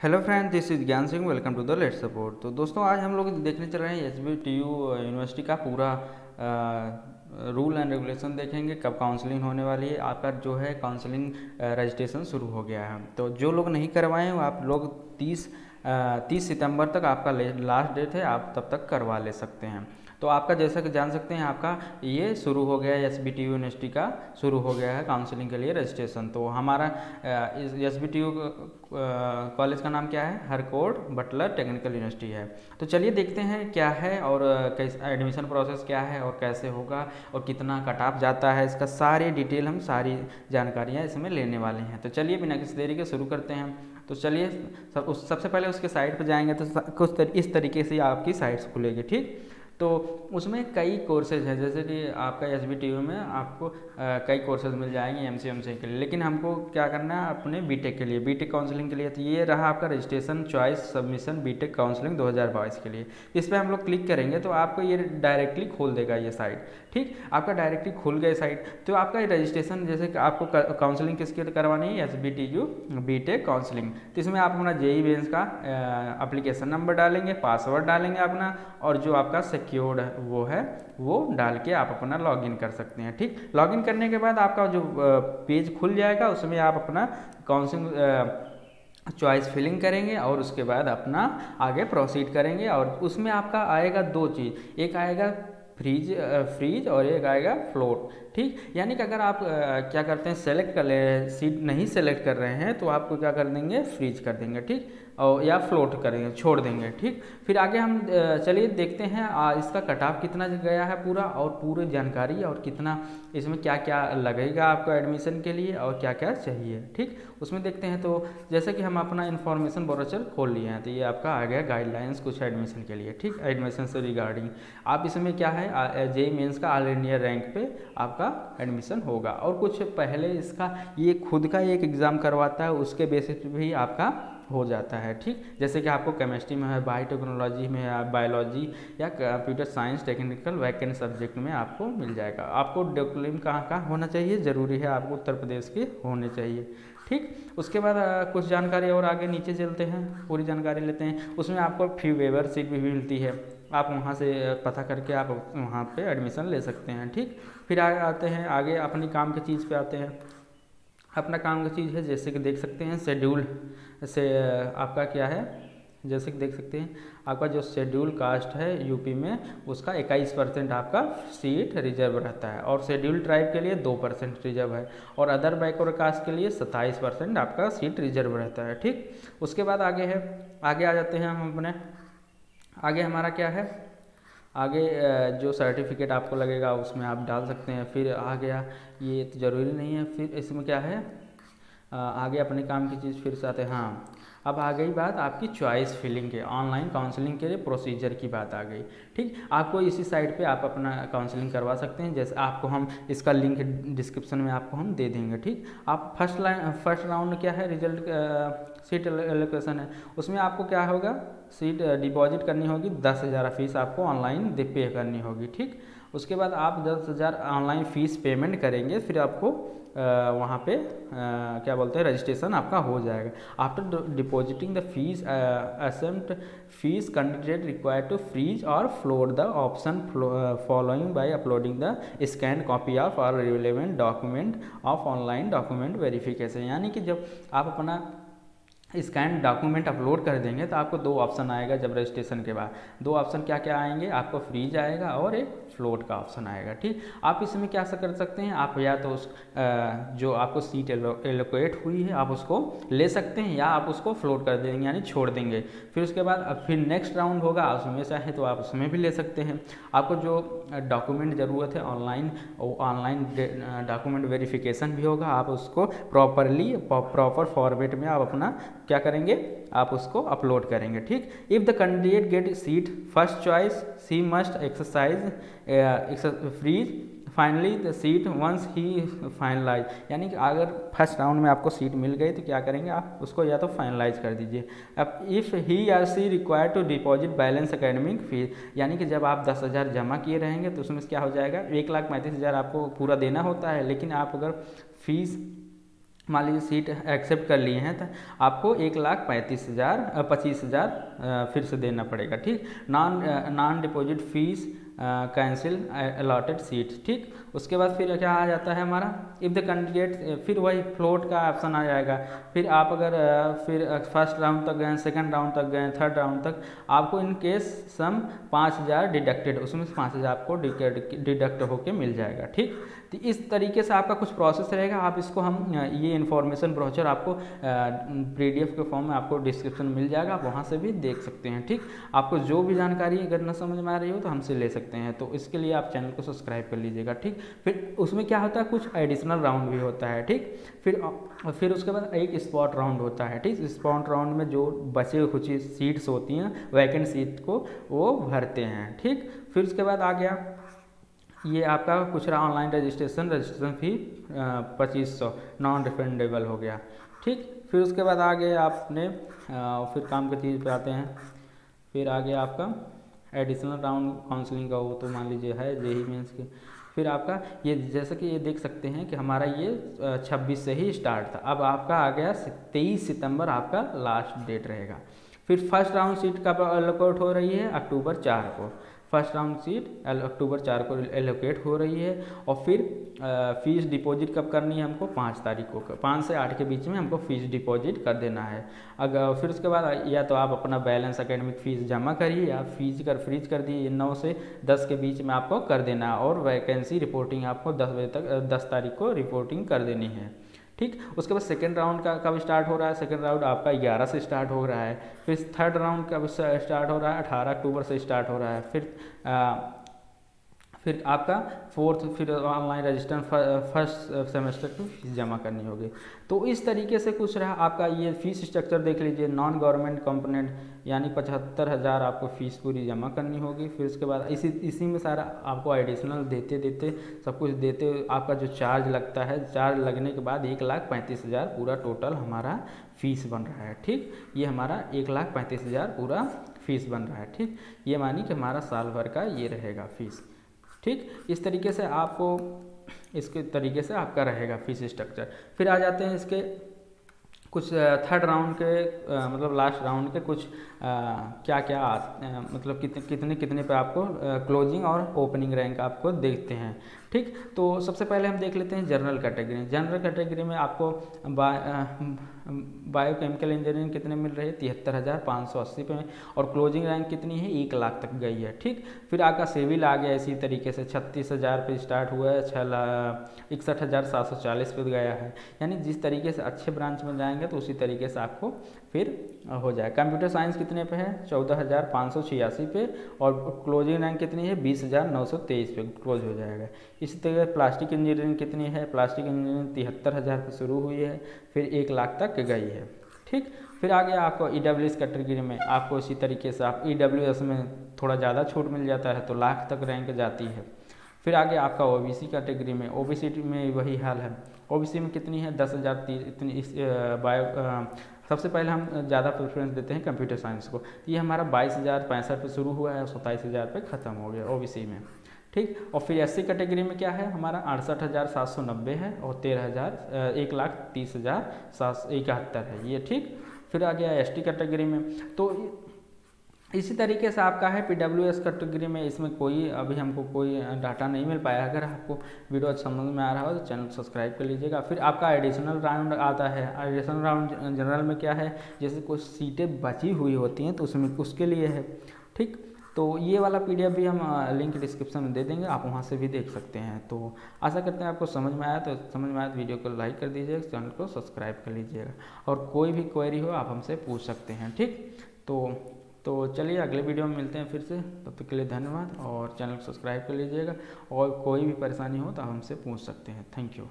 Hello friend this is Gyan Singh welcome to the let support तो दोस्तों, आज हम लोग देखने चल रहे हैं एस यूनिवर्सिटी का पूरा रूल एंड रेगुलेशन देखेंगे, कब काउंसलिंग होने वाली है। आपका जो है काउंसलिंग रजिस्ट्रेशन शुरू हो गया है। तो जो लोग नहीं करवाए हैं आप लोग तीस तीस सितंबर तक आपका लास्ट डेट है, आप तब तक करवा ले सकते हैं। तो आपका जैसा कि जान सकते हैं आपका ये शुरू हो गया है S B T U university का शुरू हो गया है काउंसलिंग के लिए रजिस्ट्रेशन तो हमारा S B T U college का नाम क्या है? हरकोट बटलर टेक्निकल यूनिवर्सिटी है। तो चलिए देखते हैं क्या है और कैसे एडमिशन प्रोसेस क्या है और कैसे होगा और कितना कट ऑफ़ जाता है। इसका सारी डिटेल हम सारी जानकारियाँ इसमें लेने वाले हैं। तो चलिए बिना किसी देरी के शुरू करते हैं। तो चलिए सब उस सबसे पहले उसके साइट पर जाएँगे तो कुछ तर, इस तरीके से आपकी साइट्स खुलेगी ठीक? तो उसमें कई कोर्सेज हैं जैसे कि आपका एस बी टी यू में आपको आ, कई कोर्सेज मिल जाएँगे एम सी एम सी के लिए। लेकिन हमको क्या करना है अपने बी टेक के लिए। बी टेक काउंसलिंग के लिए तो ये रहा आपका registration choice submission B tech counselling दो हज़ार बाईस के लिए। इस पर हम लोग क्लिक करेंगे तो आपको ये डायरेक्टली खोल देगा ये साइट ठीक? आपका डायरेक्टली खुल गए साइट तो आपका रजिस्ट्रेशन जैसे कि आपको काउंसलिंग किसके करवानी है? S B T U B tech counselling तो इसमें आप अपना जेई बेंस का अप्लीकेशन नंबर डालेंगे पासवर्ड डालेंगे अपना और जो आपका सिक्योर्ड वो है, वो डाल के आप अपना लॉगिन कर सकते हैं, ठीक? लॉगिन करने के बाद आपका जो पेज खुल जाएगा, उसमें आप अपना काउंसिल चॉइस फिलिंग करेंगे और उसके बाद अपना आगे प्रोसीड करेंगे और उसमें आपका आएगा दो चीज़, एक आएगा फ्रीज फ्रीज और एक आएगा फ्लोट ठीक? यानी कि अगर आप क्या करते हैं सेलेक्ट कर ले सीट नहीं सेलेक्ट कर रहे हैं तो आपको क्या कर देंगे? फ्रीज कर देंगे, ठीक? और, या फ्लोट करेंगे, छोड़ देंगे, ठीक? फिर आगे हम चलिए देखते हैं इसका कटाव कितना गया है पूरा, और पूरी जानकारी, और कितना इसमें क्या क्या लगेगा आपको एडमिशन के लिए, और क्या क्या चाहिए, ठीक? उसमें देखते हैं तो जैसे कि हम अपना इन्फॉर्मेशन ब्रोचर खोल लिए हैं तो ये आपका आ गया गाइडलाइंस कुछ एडमिशन के लिए, ठीक? एडमिशन से रिगार्डिंग आप इसमें क्या है जे मेन्स का ऑल इंडिया रैंक पे आपका एडमिशन होगा। और कुछ पहले इसका, ये खुद का एक एग्ज़ाम करवाता है, उसके बेसिस पे भी आपका हो जाता है, ठीक? जैसे कि आपको केमिस्ट्री में है बायोटेक्नोलॉजी में है बायोलॉजी या computer science technical vacant subject में आपको मिल जाएगा। आपको डॉक्यूमेंट कहाँ कहाँ होना चाहिए? ज़रूरी है आपको उत्तर प्रदेश के होने चाहिए, ठीक? उसके बाद कुछ जानकारी और आगे नीचे चलते हैं, पूरी जानकारी लेते हैं। उसमें आपको फ़ी वेवर सीट भी मिलती है। आप वहाँ से पता करके आप वहाँ पे एडमिशन ले सकते हैं, ठीक? फिर आगे आते हैं, आगे अपनी काम की चीज़ पे आते हैं। अपना काम की चीज़ है, जैसे कि देख सकते हैं शेड्यूल से, आपका क्या है? जैसे कि देख सकते हैं, आपका जो शेड्यूल कास्ट है यूपी में, उसका 21 परसेंट आपका सीट रिज़र्व रहता है। और शेड्यूल ट्राइब के लिए दो परसेंट रिज़र्व है। और अदर बैकवर्ड कास्ट के लिए सत्ताईस परसेंट आपका सीट रिज़र्व रहता है, ठीक? उसके बाद आगे है, आगे आ जाते हैं हम अपने। आगे हमारा क्या है? आगे जो सर्टिफिकेट आपको लगेगा उसमें आप डाल सकते हैं, फिर आ गया, ये तो ज़रूरी नहीं है, फिर इसमें क्या है? आगे अपने काम की चीज़ फिर से आते हैं। हाँ अब आ गई बात आपकी चॉइस फिलिंग के ऑनलाइन काउंसलिंग के लिए प्रोसीजर की बात आ गई। ठीक? आपको इसी साइट पे आप अपना काउंसलिंग करवा सकते हैं, जैसे आपको हम इसका लिंक डिस्क्रिप्शन में आपको हम दे देंगे, ठीक? आप फ़र्स्ट लाइन फ़र्स्ट राउंड क्या है? रिज़ल्ट सीट एलोकेशन है। उसमें आपको क्या होगा? सीट डिपॉजिट करनी होगी, दस हज़ार फ़ीस आपको ऑनलाइन पे करनी होगी, ठीक? उसके बाद आप दस हज़ार ऑनलाइन फ़ीस पेमेंट करेंगे, फिर आपको वहाँ पे आ, क्या बोलते हैं रजिस्ट्रेशन आपका हो जाएगा। After depositing the fees assent fees candidate require to freeze or float the option following by uploading the scan copy of all relevant document of online document verification यानी कि जब आप अपना स्कैन डॉक्यूमेंट अपलोड कर देंगे तो आपको दो ऑप्शन आएगा जब रजिस्ट्रेशन के बाद। दो ऑप्शन क्या क्या आएँगे? आपको फ्रीज आएगा और एक फ्लोट का ऑप्शन आएगा, ठीक? आप इसमें क्या कर सकते हैं? आप या तो उस जो आपको सीट एलोकेट हुई है, आप उसको ले सकते हैं या आप उसको फ्लोट कर देंगे, यानी छोड़ देंगे। फिर उसके बाद अब फिर नेक्स्ट राउंड होगा उसमें चाहे तो आप उसमें भी ले सकते हैं। आपको जो डॉक्यूमेंट ज़रूरत है ऑनलाइन ऑनलाइन डॉक्यूमेंट वेरिफिकेशन भी होगा, आप उसको प्रॉपरली प्रॉपर फॉर्मेट में आप अपना क्या करेंगे, आप उसको अपलोड करेंगे, ठीक? If the candidate get seat first choice she must exercise freeze finally the seat once he finalize यानी कि अगर फ़र्स्ट राउंड में आपको सीट मिल गई तो क्या करेंगे आप? उसको या तो फाइनलाइज कर दीजिए। अब इफ़ ही या she require to deposit balance academic fees यानी कि जब आप दस हज़ार जमा किए रहेंगे तो उसमें क्या हो जाएगा? एक लाख पैंतीस हज़ार आपको पूरा देना होता है, लेकिन आप अगर फ़ीस मान लीजिए सीट एक्सेप्ट कर लिए हैं तो आपको एक लाख पैंतीस हज़ार, पच्चीस हज़ार फिर से देना पड़ेगा, ठीक? Non non deposit fees cancel allotted seats ठीक? उसके बाद फिर क्या आ जाता है हमारा? इफ़ द कैंडिडेट फिर वही फ्लोट का ऑप्शन आ जाएगा। फिर आप अगर फिर फ़र्स्ट राउंड तक गए सेकंड राउंड तक गए थर्ड राउंड तक, आपको इन केस सम पाँच हज़ार डिडक्टेड उसमें से पाँच हज़ार आपको डिडक्ट होके मिल जाएगा, ठीक? तो इस तरीके से आपका कुछ प्रोसेस रहेगा। आप इसको हम ये इन्फॉर्मेशन ब्रोचर आपको पीडीएफ के फॉर्म में आपको डिस्क्रिप्शन मिल जाएगा। आप वहाँ से भी देख सकते हैं, ठीक? आपको जो भी जानकारी अगर न समझ में आ रही हो तो हमसे ले सकते हैं तो इसके लिए आप चैनल को सब्सक्राइब कर लीजिएगा ठीक? फिर उसमें क्या होता है कुछ एडिशनल राउंड भी होता है ठीक? फिर फिर उसके बाद एक स्पॉट राउंड होता है ठीक? स्पॉट राउंड में जो बचे कुछ सीट्स होती हैं वैकेंट सीट को वो भरते हैं ठीक? फिर उसके बाद आ गया ये आपका कुछ रहा ऑनलाइन रजिस्ट्रेशन रजिस्ट्रेशन फ़ी पच्चीस सौ नॉन रिफंडेबल हो गया ठीक? फिर उसके बाद आगे आपने आ, फिर काम की चीज़ पे आते हैं फिर आगे आपका एडिशनल राउंड काउंसलिंग का हो तो मान लीजिए है जे ही मेन्स के। फिर आपका ये जैसा कि ये देख सकते हैं कि हमारा ये 26 से ही स्टार्ट था। अब आपका आ गया 23 सितंबर आपका लास्ट डेट रहेगा। फिर फ़र्स्ट राउंड सीट का अलॉकआउट हो रही है? अक्टूबर चार को। फ़र्स्ट राउंड सीट अक्टूबर चार को एलोकेट हो रही है, और फिर फ़ीस डिपॉजिट कब करनी है हमको? पाँच तारीख को पाँच से आठ के बीच में हमको फ़ीस डिपॉजिट कर देना है। अगर फिर उसके बाद या तो आप अपना बैलेंस अकेडमिक फ़ीस जमा करिए, या फ़ीस कर फ्रीज कर दिए नौ से दस के बीच में आपको कर देना है, और वैकेंसी रिपोर्टिंग आपको दस बजे तक दस तारीख को रिपोर्टिंग कर देनी है। ठीक? उसके बाद सेकेंड राउंड का, कब स्टार्ट हो रहा है? सेकेंड राउंड आपका ग्यारह से स्टार्ट हो रहा है। फिर थर्ड राउंड कब स्टार्ट हो रहा है? अठारह अक्टूबर से स्टार्ट हो रहा है। फिर फिर आपका फोर्थ, फिर ऑनलाइन रजिस्टर फ़र्स्ट सेमेस्टर की फ़ीस जमा करनी होगी। तो इस तरीके से कुछ रहा, आपका ये फ़ीस स्ट्रक्चर देख लीजिए नॉन गवर्नमेंट कंपोनेंट यानी पचहत्तर हज़ार आपको फ़ीस पूरी जमा करनी होगी। फिर उसके बाद इसी इसी में सारा आपको एडिशनल देते देते, सब कुछ देते, आपका जो चार्ज लगता है चार्ज लगने के बाद एक लाख पैंतीस हज़ार पूरा टोटल हमारा फ़ीस बन रहा है, ठीक? ये हमारा एक लाख पैंतीस हज़ार पूरा फ़ीस बन रहा है, ठीक? ये मानी कि हमारा साल भर का ये रहेगा फ़ीस। ठीक? इस तरीके से आपको इसके तरीके से आपका रहेगा फ़ीस स्ट्रक्चर फिर आ जाते हैं इसके कुछ थर्ड राउंड के आ, मतलब लास्ट राउंड के कुछ आ, क्या क्या आ, मतलब कितने कितने कितने पे आपको क्लोजिंग और ओपनिंग रैंक आपको देखते हैं. ठीक? तो सबसे पहले हम देख लेते हैं जनरल कैटेगरी जनरल कैटेगरी में आपको बायोकेमिकल इंजीनियरिंग कितने मिल रही है? तिहत्तर हज़ार पाँच सौ अस्सी पे। और क्लोजिंग रैंक कितनी है? एक लाख तक गई है, ठीक? फिर आपका सिविल आ गया इसी तरीके से। छत्तीस हज़ार पे स्टार्ट हुआ है छः इकसठ हज़ार सात सौ चालीस पे गया है। यानी जिस तरीके से अच्छे ब्रांच में जाएँगे तो उसी तरीके से आपको फिर हो जाए कंप्यूटर साइंस कितने पे है? चौदह हज़ार पाँच सौ छियासी पे। और क्लोजिंग रैंक कितनी है? बीस हज़ार नौ सौ तेईस पे। क्लोज हो जाएगा। इसी तरह प्लास्टिक इंजीनियरिंग कितनी है? प्लास्टिक इंजीनियरिंग तिहत्तर हज़ार पे शुरू हुई है, फिर एक लाख तक गई है। ठीक? फिर आगे आपको ई डब्ल्यू एस कैटेगरी में, आपको इसी तरीके से आप ई डब्ल्यू एस में थोड़ा ज़्यादा छूट मिल जाता है तो लाख तक रैंक जाती है। फिर आगे आपका ओ बी सी कैटेगरी में ओ बी सी में वही हाल है। ओ बी सी में कितनी है? दस हज़ार इतनी, इस बायो सबसे पहले हम ज़्यादा प्रेफरेंस देते हैं कंप्यूटर साइंस को। ये हमारा बाईस हज़ार पैंसठ पर शुरू हुआ है और सत्ताईस हज़ार पर ख़त्म हो गया ओ बी सी में। ठीक? और फिर एससी कैटेगरी में क्या है? हमारा अड़सठ हज़ार सात सौ नब्बे है और तेरह हज़ार एक लाख तीस हज़ार सात इकहत्तर है। ये ठीक? फिर आ गया एसटी कैटेगरी में। तो इसी तरीके से आपका है पी एस कैटेगरी में। इसमें कोई अभी हमको कोई डाटा नहीं मिल पाया। अगर आपको वीडियो समझ में आ रहा हो तो चैनल सब्सक्राइब कर लीजिएगा। फिर आपका एडिशनल राउंड आता है। एडिशनल राउंड जनरल में क्या है? जैसे कुछ सीटें बची हुई होती हैं तो उसमें उसके लिए है। ठीक? तो ये वाला पीडीएफ भी हम लिंक डिस्क्रिप्शन में दे देंगे, आप वहाँ से भी देख सकते हैं। तो आशा करते हैं आपको समझ में आया तो समझ में आया तो वीडियो को लाइक कर दीजिएगा, चैनल को सब्सक्राइब कर लीजिएगा, और कोई भी क्वेरी हो आप हमसे पूछ सकते हैं, ठीक? तो तो चलिए अगले वीडियो में मिलते हैं फिर से, तब तक के लिए धन्यवाद, और चैनल को सब्सक्राइब कर लीजिएगा, और कोई भी परेशानी हो तो हमसे पूछ सकते हैं। Thank you.